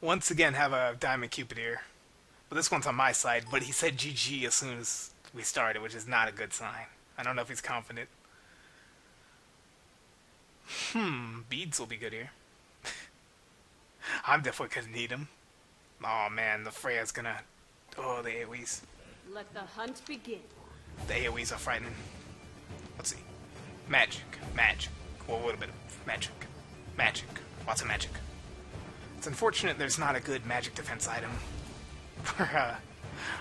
once again have a Diamond Cupid here. But this one's on my side, but he said GG as soon as we started, which is not a good sign. I don't know if he's confident. Hmm, beads will be good here. I'm definitely gonna need them. Oh man, the Freya's gonna... Oh, the AoEs. Let the hunt begin. The AoEs are frightening. Let's see. Magic. Magic. Well, a little bit of magic. Magic. Lots of magic. It's unfortunate there's not a good magic defense item for a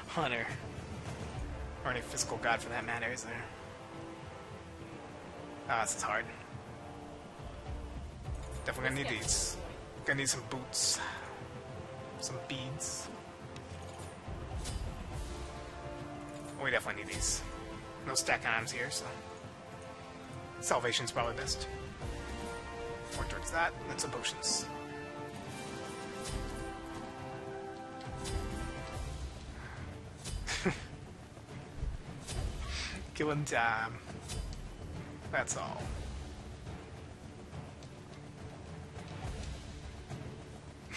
Hunter. Or any physical god for that matter, is there? Ah, this is hard. Definitely gonna need these. Gonna need some boots. Some beads. We definitely need these. No stack items here, so... Salvation's probably best. Work towards that, and then some potions. Killing time. That's all.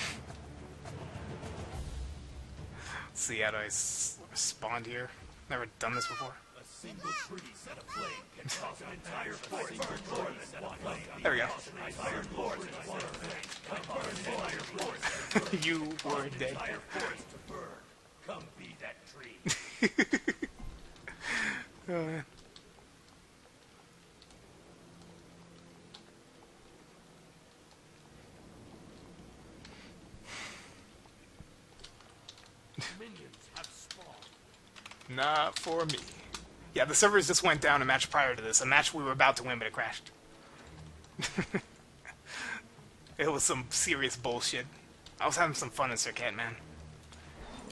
see how do I s- respond here? Never done this before. A single tree set aflame can cause an entire forest to burn. There we go. Entire forest to burn. Come burn entire forest. you were dead. Entire forest to burn. Come be that tree. Not for me. Yeah, the servers just went down a match prior to this. A match we were about to win, but it crashed. it was some serious bullshit. I was having some fun in Sir Cat, man.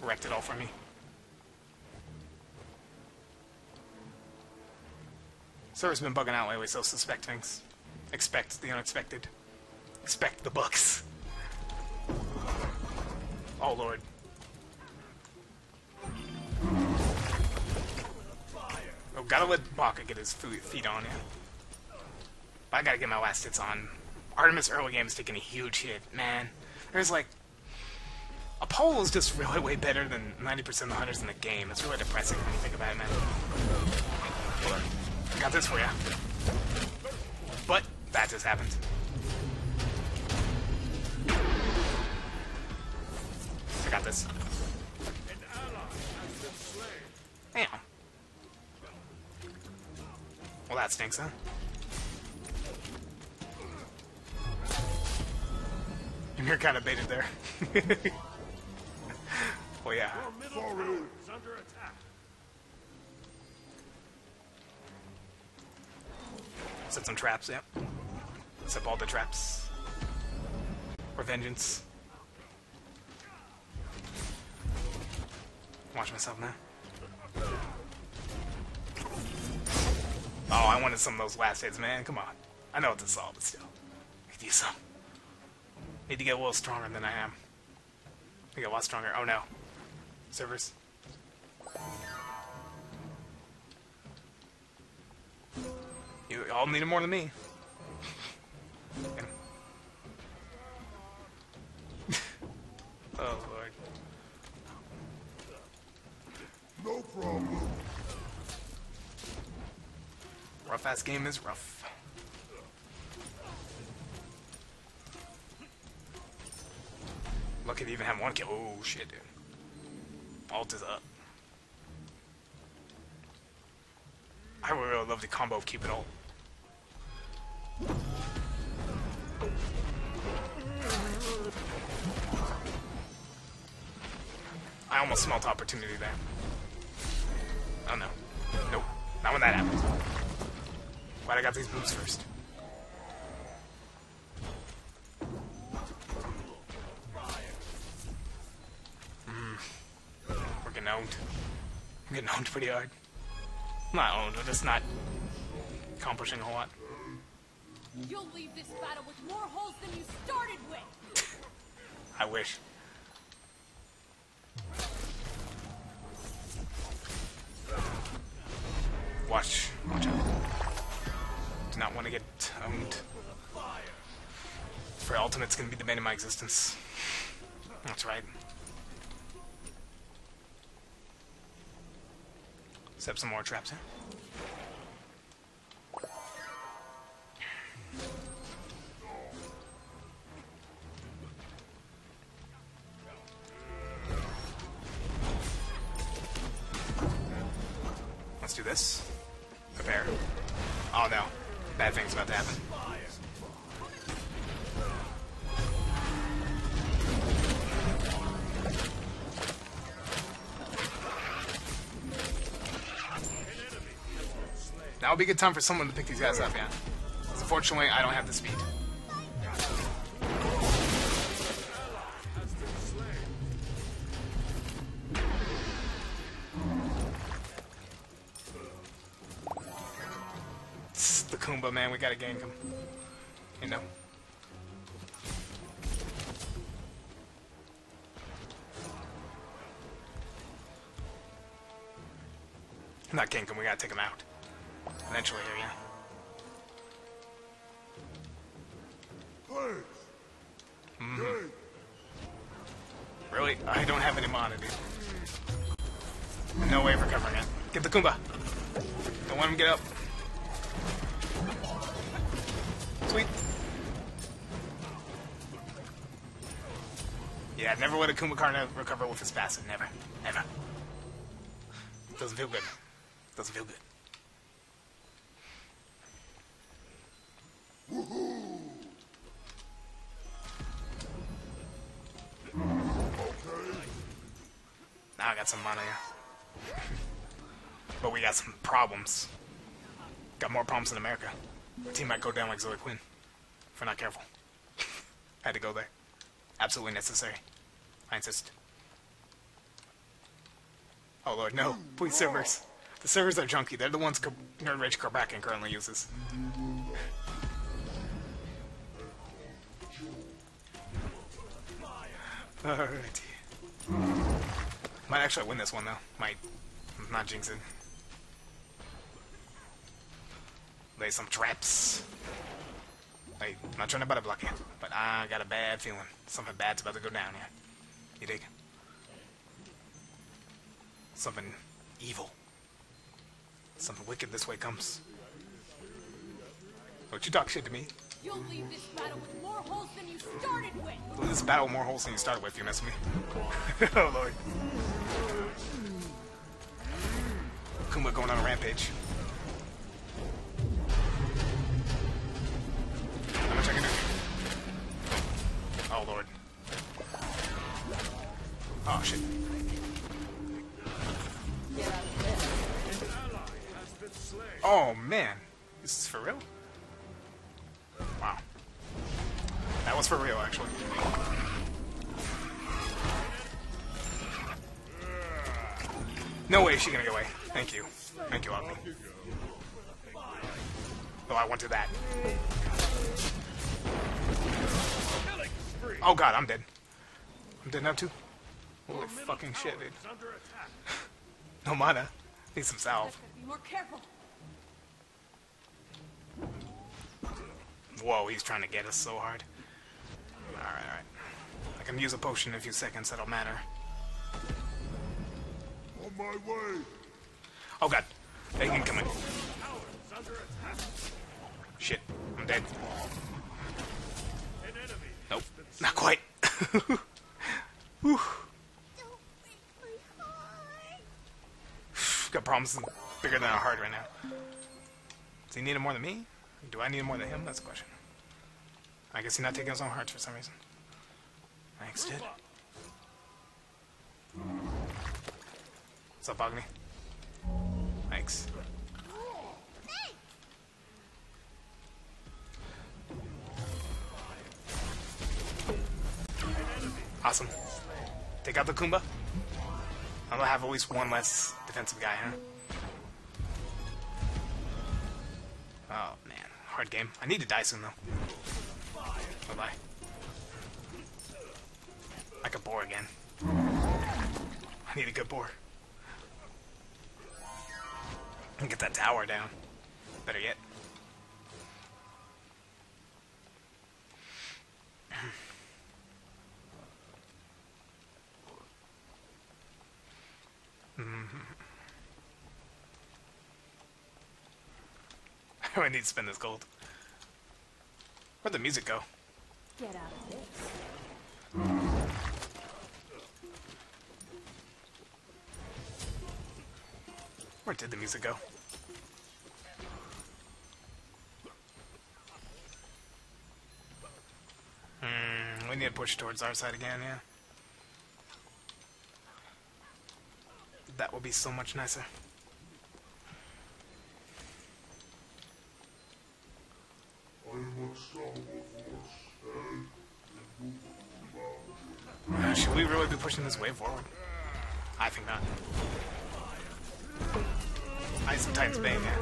Wrecked it all for me. Server's been bugging out lately, so suspect things. Expect the unexpected. Expect the bugs. Oh lord. Oh, gotta let Baka get his feet on him. But I gotta get my last hits on. Artemis early game is taking a huge hit, man. There's like... Apollo is just really way better than 90% of the hunters in the game. It's really depressing when you think about it, man. I got this for you. But, that just happened. I got this. Damn. Well, that stinks, huh? You're kind of baited there. well, yeah. Your middle tower is under attack. Set some traps, yep. Set all the traps. For vengeance. Watch myself now. Oh, I wanted some of those last hits, man. Come on. I know it's a solve, but still. I could use some. Need to get a little stronger than I am. I get a lot stronger. Oh no. Servers. You all need it more than me. oh lord. No problem. Rough ass game is rough. Lucky to even have one kill. Oh shit, dude. Alt is up. I would really love the combo of Cupid ult. I almost smelt opportunity there. Oh no. Nope. Not when that happens. Glad I got these boots first. Mm. We're getting owned. I'm getting owned pretty hard. Not owned, but just not accomplishing a whole lot. You'll leave this battle with more holes than you started with. I wish. Watch. Watch out. Do not want to get owned. For ultimate's gonna be the bane of my existence. That's right. Set up some more traps here. Let's do this. Thing's about to happen. Now would be a good time for someone to pick these guys up, yeah. Unfortunately, I don't have the speed. Kumba, man. We gotta gank him. You know? Not gank him, we gotta take him out. Eventually here, yeah. Mhm. Really? I don't have any mana, dude. No way of recovering it. Get the Kumba. Don't want him get up. Never let a Kumbhakarna recover with his passive. Never. Never. Doesn't feel good. Doesn't feel good. Now I got some money. But we got some problems. Got more problems in America. Our team might go down like Zoe Quinn. If we're not careful. Had to go there. Absolutely necessary. I insist. Oh lord, no. Please servers. The servers are junky. They're the ones Nerd Rage Karbakin currently uses. Alrighty. Might actually win this one though. Might. Not jinx it. Lay some traps. Hey, I'm not trying to butter block you, but I got a bad feeling. Something bad's about to go down here. You dig? Something evil. Something wicked this way comes. Don't you talk shit to me. You'll leave this battle with more holes than you started with. This battle with more holes than you started with, you mess with me. oh lord. Kuma going on a rampage. How much I can do? Oh shit. Oh man. This is for real? Wow. That was for real, actually. No way is she gonna get away. Thank you. Thank you, Agni. Oh, I wanted that. Oh god, I'm dead. I'm dead now too. Holy fucking shit, dude. No mana. Need some salve. Just gotta be more careful. Whoa, he's trying to get us so hard. Alright, alright. I can use a potion in a few seconds, that'll matter. On my way. Oh god. They can come in. Tower is under attack. Shit. I'm dead. An enemy. Nope. Not quite. Whew. Got problems bigger than our heart right now. Does he need it more than me? Do I need it more than him? That's the question. I guess he's not taking his own hearts for some reason. Thanks, dude. What's up, Agni? Thanks. Awesome. Take out the Kumba. I'm gonna have at least one less defensive guy, huh? Oh man, hard game. I need to die soon though. Bye bye. Like a boar again. I need a good boar. Get that tower down. Better yet. I need to spend this gold. Where'd the music go? Get out of this. Where did the music go? Hmm, we need to push towards our side again, yeah. That will be so much nicer. Should we really be pushing this way forward? I think not. And Titans Bane, yeah.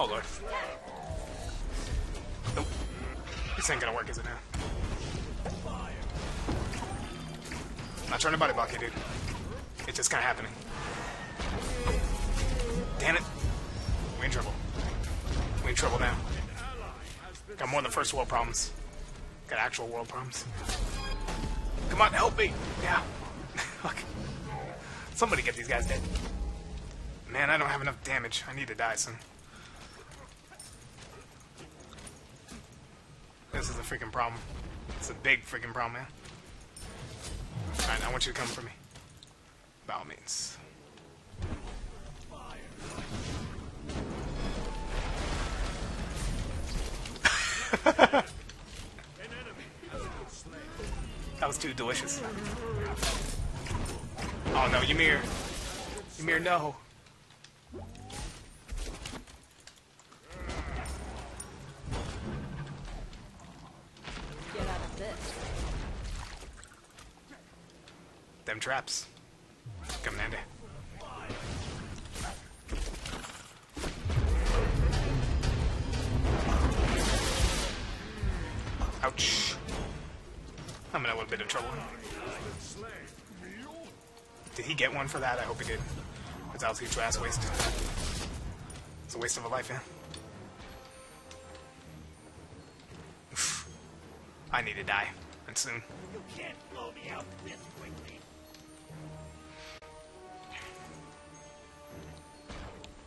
Oh lord. Nope. This ain't gonna work, is it now? Not trying to body block you, dude. It's just kinda happening. Damn it. We in trouble. We in trouble now. Got more than first world problems. Got actual world problems. Come on, help me! Yeah. Fuck. Somebody get these guys dead. Man, I don't have enough damage. I need to die soon. This is a freaking problem. It's a big freaking problem, man. Alright, I want you to come for me. By all means. That was too delicious. Oh no, Ymir. Ymir, no. Get out of this. Them traps. Did he get one for that? I hope he did. Because that was a huge ass waste. It's a waste of a life, yeah. Oof. I need to die. And soon. You can't blow me out this quickly.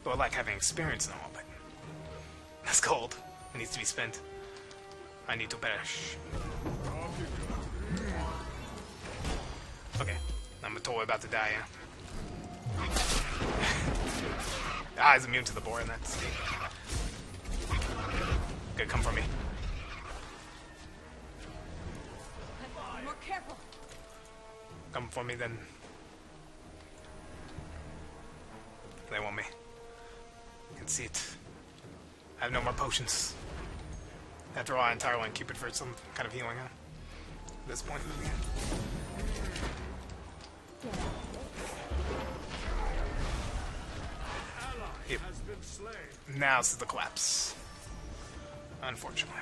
Though I like having experience and all, but that's gold. It needs to be spent. I need to perish. Totally about to die, yeah? ah, he's immune to the boar, and that's... Good, come for me. More careful. Come for me, then. They want me. I can see it. I have no more potions. I have to rely entirely Cupid for some kind of healing, huh? At this point in the game. Yep. Has been slain. Now this the collapse. Unfortunately.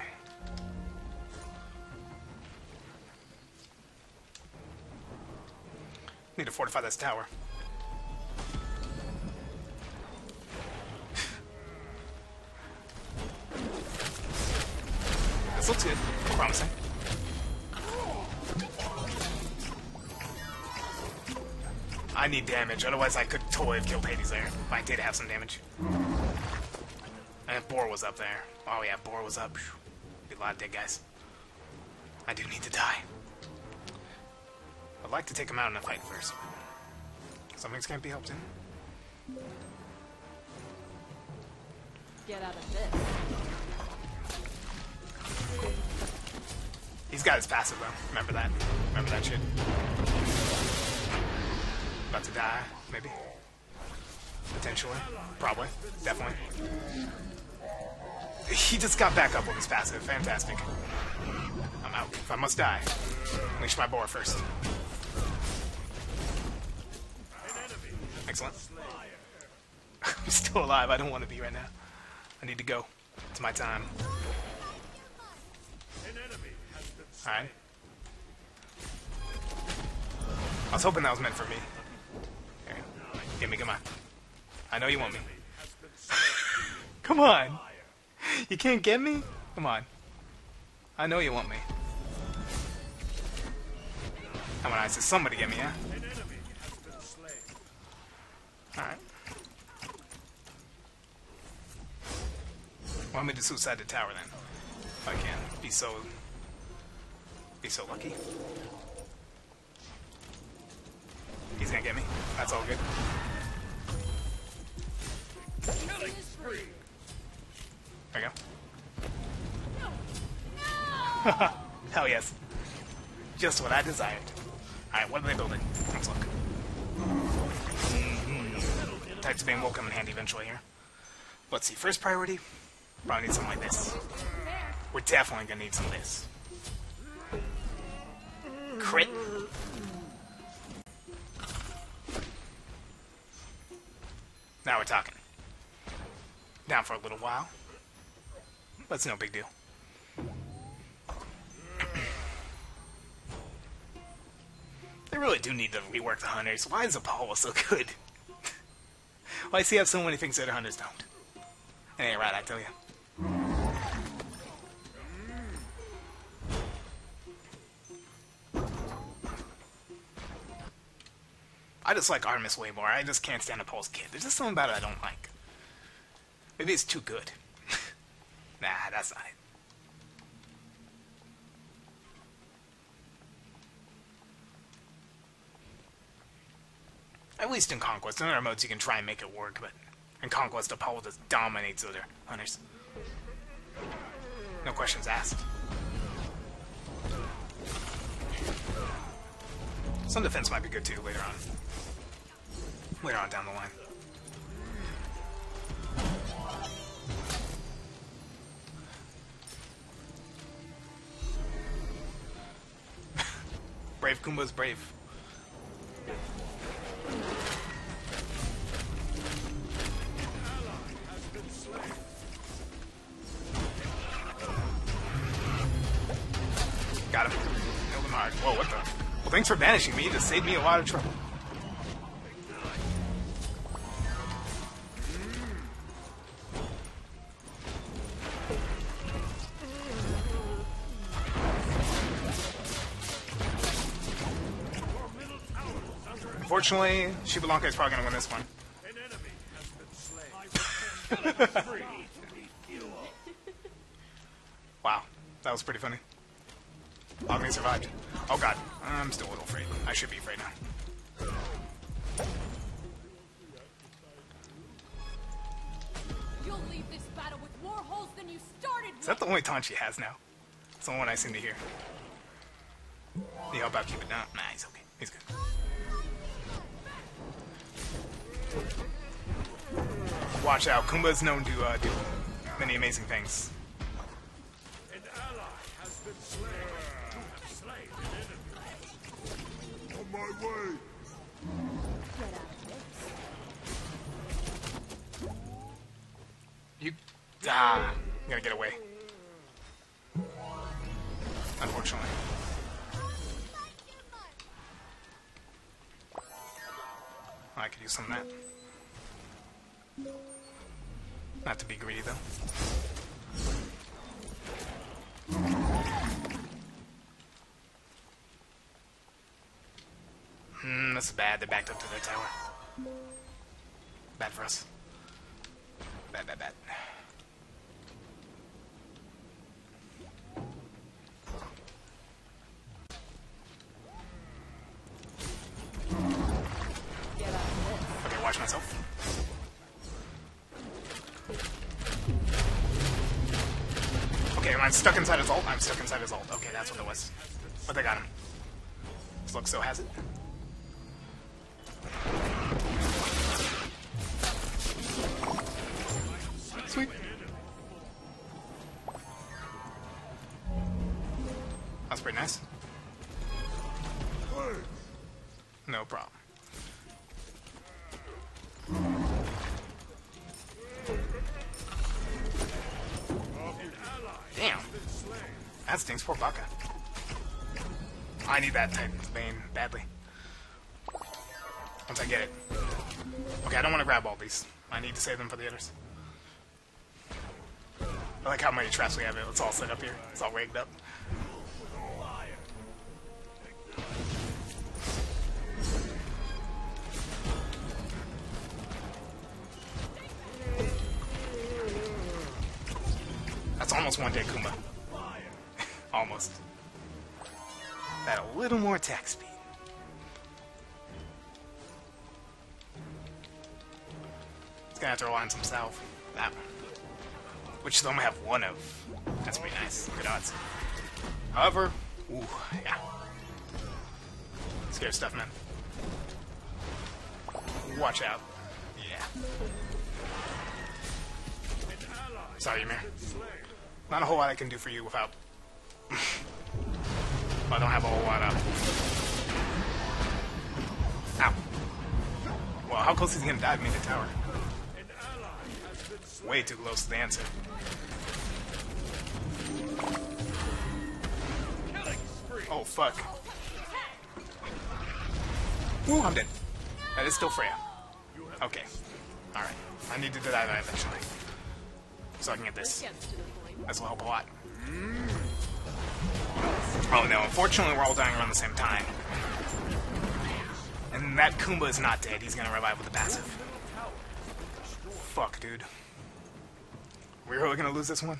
Need to fortify this tower. this looks good. Promising. I need damage, otherwise I could totally have killed Hades there. If I did have some damage. And Boar was up there. Oh yeah, Boar was up. Be a lot of dead guys. I do need to die. I'd like to take him out in a fight first. Some things can't be helped in. Get out of this. He's got his passive though. Remember that. Remember that shit. About to die, maybe. Potentially. Probably. Definitely. He just got back up with his passive. Fantastic. I'm out. If I must die, unleash my boar first. Excellent. I'm still alive. I don't want to be right now. I need to go. It's my time. Alright. I was hoping that was meant for me. Give me, come on. I know you want me. come on. You can't get me? Come on. I know you want me. Come on, I said somebody get me, slain. Alright. Want me to suicide the tower then? If I can. Be so... Be so lucky. He's gonna get me. That's all good. Killing spree. There you go. Hell yes. Just what I desired. Alright, what are they building? Let's look. Mm-hmm. Types being will come in handy eventually here. Let's see, first priority, probably need something like this. We're definitely gonna need some of this. Crit. Now we're talking. Down for a little while. But it's no big deal. they really do need to rework the hunters. Why is Apollo so good? Why does he have so many things that hunters don't? It ain't right, I tell you. I just like Artemis way more. I just can't stand Apollo's kid. There's just something about it I don't like. Maybe it's too good. nah, that's not it. At least in Conquest. In other modes, you can try and make it work, but in Conquest, Apollo just dominates other hunters. No questions asked. Some defense might be good too later on. Later on down the line. Brave Kumba's brave. Got him. Nailed him hard. Whoa, what the? Well, thanks for banishing me. This saved me a lot of trouble. Unfortunately, Xbalanque is probably going to win this one. An enemy has been slain. Wow, that was pretty funny. Long survived. Oh god, I'm still a little afraid. I should be afraid now. You'll leave this battle with more holes than you started Is that the only taunt she has now? It's the only one I seem to hear. You help out Cupid down? Nah, he's okay. He's good. Watch out, Kumba is known to uh, do many amazing things. You ah, I'm gonna get away. Unfortunately. I could use some of that. Not to be greedy though. Hmm, this is bad. They're backed up to their tower. Bad for us. Bad, bad, bad. Okay, watch myself. Am stuck inside his ult? I'm stuck inside his ult. Okay, that's what it was. But they got him. So has it. I need that type of vein badly. Once I get it. Okay, I don't want to grab all these. I need to save them for the others. I like how many traps we have. It's all set up here. It's all rigged up. That's almost one day Kuma. almost. That a little more attack speed. It's gonna have to rely on some salve. That one. Which they only have one of. That's pretty nice. Good odds. However, ooh, yeah. Scary stuff, man. Watch out. Yeah. Sorry, Ymir. Not a whole lot I can do for you without... I don't have a whole lot of... Ow. Well, how close is he gonna dive me the tower? Way too close to the answer. Oh, fuck. Ooh, I'm dead. That is still Freya. Okay. Alright. I need to die that eventually. So I can get this. This will help a lot. Oh no, unfortunately we're all dying around the same time. And that Kumba is not dead. He's gonna revive with the passive. Fuck, dude. We're really gonna lose this one?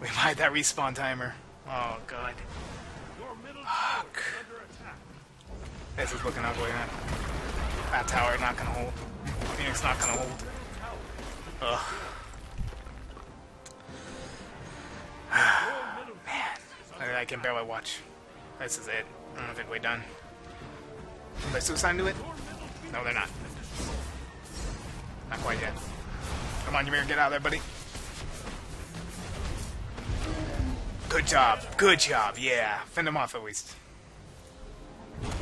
We might that respawn timer. Oh god. Fuck. This is looking ugly, man. That tower not gonna hold. Phoenix not gonna hold. Ugh. I, can barely watch. This is it. I don't think we're done. Are they suicide to it? No, they're not. Not quite yet. Come on, Ymir, get out of there, buddy. Good job. Good job. Yeah. Fend him off at least.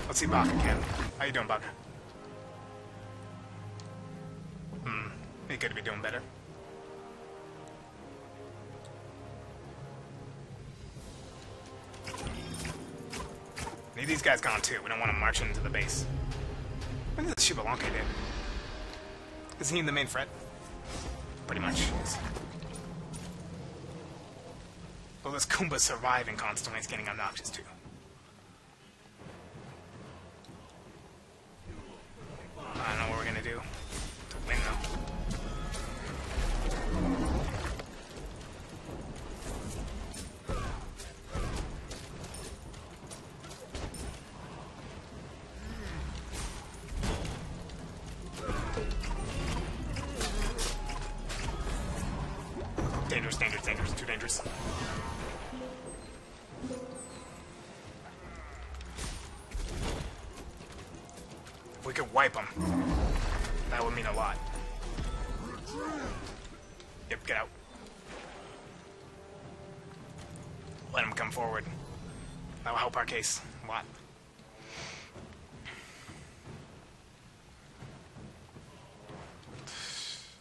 Let's see Baka again. How you doing, Baka? Hmm. He could be doing better. These guys gone too. We don't want to march into the base. When did Xbalanque did? Is he in the main threat? Pretty much. Well, this Kumba surviving constantly is getting obnoxious too. We could wipe them, that would mean a lot. Yep, get out. Let him come forward. That will help our case a lot.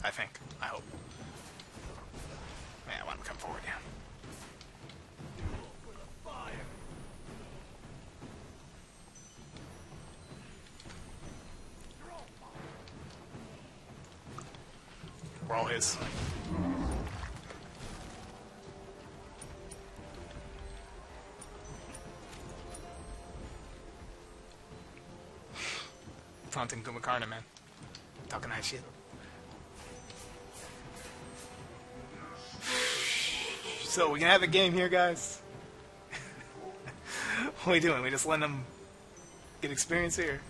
I think. I hope. Yeah, let him come forward, yeah. We're. Taunting Kumbhakarna, man. Talking that shit. So we can have a game here, guys. what are we doing? We just letting them get experience here.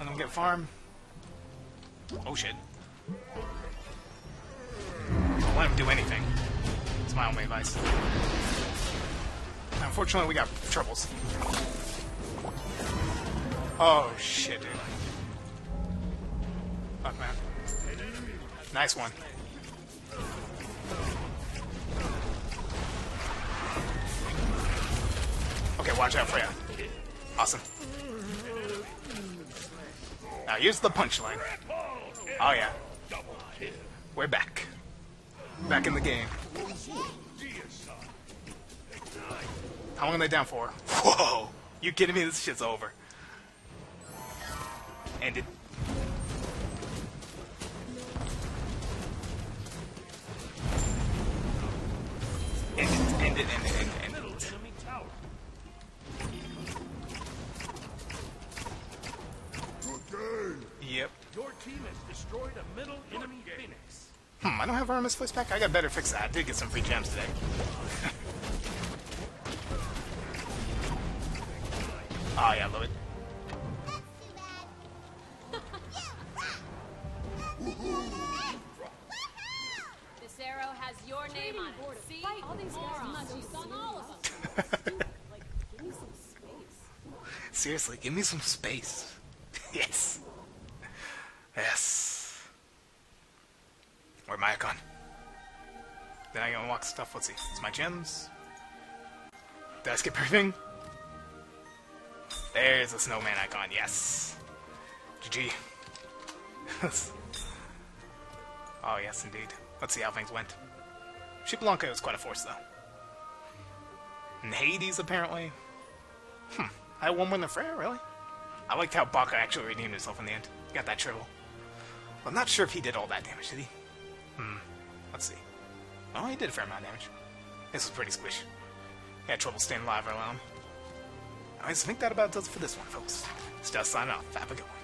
Let them get farm. Oh shit. Let him do anything. It's my only advice. Unfortunately, we got troubles. Oh shit, dude. Fuck, man. Nice one. Okay, watch out, Freya. Awesome. Now here's the punchline. Oh yeah. We're back. Back in the game. How long are they down for? Whoa! You kidding me? This shit's over. Ended. I don't have Artemis voice back. I got better fix that. I did get some free gems today. oh yeah, love it. This arrow has your name on it. See? All these guys on all of them. Like, give me some space. Seriously, give me some space. yes. Yes. Where my icon? Then I can unlock stuff. Let's see. It's my gems. Did I skip everything? There's a snowman icon. Yes. GG. oh, yes, indeed. Let's see how things went. Xbalanque was quite a force, though. And Hades, apparently. Hmm. I won with the Freya, really? I liked how Baka actually redeemed himself in the end. Got that triple. I'm not sure if he did all that damage, did he? Hmm. Let's see. Oh, he did a fair amount of damage. This was pretty squish. He had trouble staying alive him. Anyways, I think that about does it for this one, folks. It's just signing off. Have a good one.